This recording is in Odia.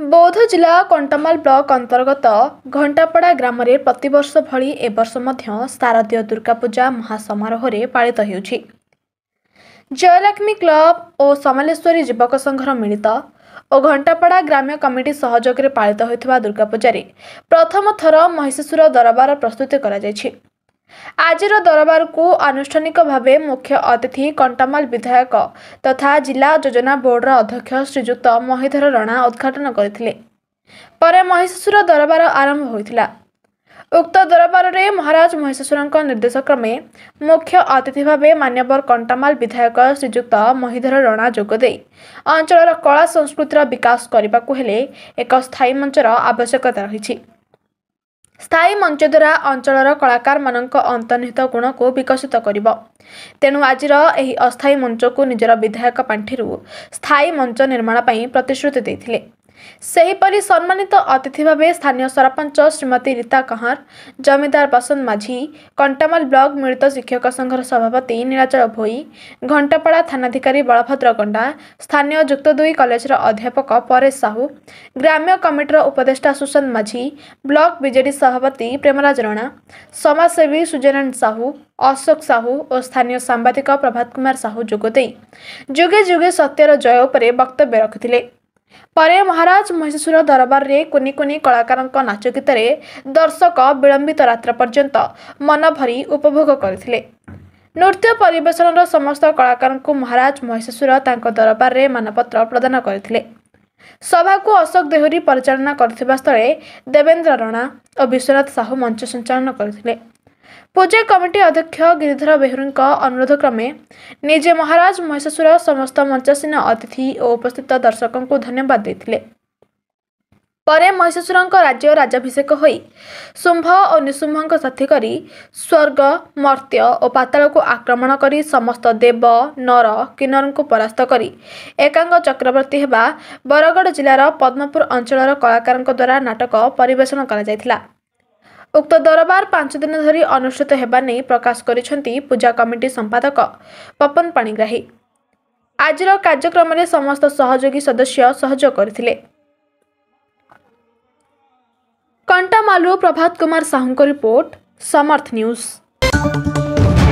ବୌଦ୍ଧ ଜିଲ୍ଲା କଣ୍ଟାମାଳ ବ୍ଲକ ଅନ୍ତର୍ଗତ ଘଣ୍ଟାପଡ଼ା ଗ୍ରାମରେ ପ୍ରତିବର୍ଷ ଭଳି ଏ ବର୍ଷ ମଧ୍ୟ ଶାରଦୀୟ ଦୁର୍ଗାପୂଜା ମହାସମାରୋହରେ ପାଳିତ ହେଉଛି। ଜୟଲକ୍ଷ୍ମୀ କ୍ଲବ ଓ ସମଲେଶ୍ୱରୀ ଯୁବକ ସଂଘର ମିଳିତ ଓ ଘଣ୍ଟାପଡ଼ା ଗ୍ରାମ୍ୟ କମିଟି ସହଯୋଗରେ ପାଳିତ ହେଉଥିବା ଦୁର୍ଗାପୂଜାରେ ପ୍ରଥମ ଥର ମହିଷାସୁର ଦରବାର ପ୍ରସ୍ତୁତି କରାଯାଇଛି। ଆଜିର ଦରବାରକୁ ଆନୁଷ୍ଠାନିକ ଭାବେ ମୁଖ୍ୟ ଅତିଥି କଣ୍ଟାମାଳ ବିଧାୟକ ତଥା ଜିଲ୍ଲା ଯୋଜନା ବୋର୍ଡର ଅଧ୍ୟକ୍ଷ ଶ୍ରୀଯୁକ୍ତ ମହିଧର ରଣା ଉଦ୍ଘାଟନ କରିଥିଲେ। ପରେ ମହିଷାସୁର ଦରବାର ଆରମ୍ଭ ହୋଇଥିଲା। ଉକ୍ତ ଦରବାରରେ ମହାରାଜ ମହିଷାସୁରଙ୍କ ନିର୍ଦ୍ଦେଶକ୍ରମେ ମୁଖ୍ୟ ଅତିଥି ଭାବେ ମାନ୍ୟବର କଣ୍ଟାମାଳ ବିଧାୟକ ଶ୍ରୀଯୁକ୍ତ ମହିଧର ରଣା ଯୋଗଦେଇ ଅଞ୍ଚଳର କଳା ସଂସ୍କୃତିର ବିକାଶ କରିବାକୁ ହେଲେ ଏକ ସ୍ଥାୟୀ ମଞ୍ଚର ଆବଶ୍ୟକତା ରହିଛି। ସ୍ଥାୟୀ ମଞ୍ଚ ଦ୍ୱାରା ଅଞ୍ଚଳର କଳାକାରମାନଙ୍କ ଅନ୍ତର୍ନିହିତ ଗୁଣକୁ ବିକଶିତ କରିବ। ତେଣୁ ଆଜିର ଏହି ଅସ୍ଥାୟୀ ମଞ୍ଚକୁ ନିଜର ବିଧାୟକ ପାଣ୍ଠିରୁ ସ୍ଥାୟୀ ମଞ୍ଚ ନିର୍ମାଣ ପାଇଁ ପ୍ରତିଶ୍ରୁତି ଦେଇଥିଲେ। ସେହିପରି ସମ୍ମାନିତ ଅତିଥି ଭାବେ ସ୍ଥାନୀୟ ସରପଞ୍ଚ ଶ୍ରୀମତୀ ରୀତା କହାର ଜମିଦାର ବସନ୍ତ ମାଝୀ କଣ୍ଟାମାଲ ବ୍ଲକ ମିଳିତ ଶିକ୍ଷକ ସଂଘର ସଭାପତି ନୀଳାଚଳ ଭୋଇ ଘଣ୍ଟାପଡ଼ା ଥାନାଧିକାରୀ ବଳଭଦ୍ର ଗଣ୍ଡା ସ୍ଥାନୀୟ ଯୁକ୍ତ ଦୁଇ କଲେଜର ଅଧ୍ୟାପକ ପରେଶ ସାହୁ ଗ୍ରାମ୍ୟ କମିଟିର ଉପଦେଷ୍ଟା ସୁଶାନ୍ତ ମାଝୀ ବ୍ଲକ ବିଜେଡି ସଭାପତି ପ୍ରେମରାଜ ରଣା ସମାଜସେବୀ ସୁଜନାନ ସାହୁ ଅଶୋକ ସାହୁ ଓ ସ୍ଥାନୀୟ ସାମ୍ବାଦିକ ପ୍ରଭାତ କୁମାର ସାହୁ ଯୋଗଦେଇ ଯୁଗେ ଯୁଗେ ସତ୍ୟର ଜୟ ଉପରେ ବକ୍ତବ୍ୟ ରଖିଥିଲେ। ପରେ ମହାରାଜ ମହିଷାସୁର ଦରବାରରେ କୁନି କୁନି କଳାକାରଙ୍କ ନାଚ ଗୀତରେ ଦର୍ଶକ ବିଳମ୍ବିତ ରାତ୍ର ପର୍ଯ୍ୟନ୍ତ ମନ ଭରି ଉପଭୋଗ କରିଥିଲେ। ନୃତ୍ୟ ପରିବେଷଣର ସମସ୍ତ କଳାକାରଙ୍କୁ ମହାରାଜ ମହିଷାସୁର ତାଙ୍କ ଦରବାରରେ ମାନପତ୍ର ପ୍ରଦାନ କରିଥିଲେ। ସଭାକୁ ଅଶୋକ ଦେହୁରୀ ପରିଚାଳନା କରିଥିବା ସ୍ଥଳେ ଦେବେନ୍ଦ୍ର ରଣା ଓ ବିଶ୍ୱନାଥ ସାହୁ ମଞ୍ଚ ସଞ୍ଚାଳନ କରିଥିଲେ। ପୂଜା କମିଟି ଅଧ୍ୟକ୍ଷ ଗିରିଧର ବେହୁରୀଙ୍କ ଅନୁରୋଧ କ୍ରମେ ନିଜେ ମହାରାଜ ମହିଷାସୁର ସମସ୍ତ ମଞ୍ଚାସୀନ ଅତିଥି ଓ ଉପସ୍ଥିତ ଦର୍ଶକଙ୍କୁ ଧନ୍ୟବାଦ ଦେଇଥିଲେ। ପରେ ମହିଷାସୁରଙ୍କ ରାଜ୍ୟ ରାଜାଭିଷେକ ହୋଇ ଶୁମ୍ଭ ଓ ନିଶୁମ୍ଭଙ୍କ ସାଥୀ କରି ସ୍ୱର୍ଗ ମର୍ତ୍ତ୍ୟ ଓ ପାତାଳକୁ ଆକ୍ରମଣ କରି ସମସ୍ତ ଦେବ ନର କିନ୍ନରଙ୍କୁ ପରାସ୍ତ କରି ଏକାଙ୍ଗ ଚକ୍ରବର୍ତ୍ତୀ ହେବା ବରଗଡ଼ ଜିଲ୍ଲାର ପଦ୍ମପୁର ଅଞ୍ଚଳର କଳାକାରଙ୍କ ଦ୍ୱାରା ନାଟକ ପରିବେଷଣ କରାଯାଇଥିଲା। ଉକ୍ତ ଦରବାର ପାଞ୍ଚ ଦିନ ଧରି ଅନୁଷ୍ଠିତ ହେବା ନେଇ ପ୍ରକାଶ କରିଛନ୍ତି ପୂଜା କମିଟି ସମ୍ପାଦକ ପପନ ପାଣିଗ୍ରାହୀ ଆଜିର କାର୍ଯ୍ୟକ୍ରମରେ ସମସ୍ତ ସହଯୋଗୀ ସଦସ୍ୟ ସହଯୋଗ କରିଥିଲେ କଣ୍ଟାମାଲରୁ ପ୍ରଭାତ କୁମାର ସାହୁଙ୍କ ରିପୋର୍ଟ ସମର୍ଥ ନ୍ୟୁଜ୍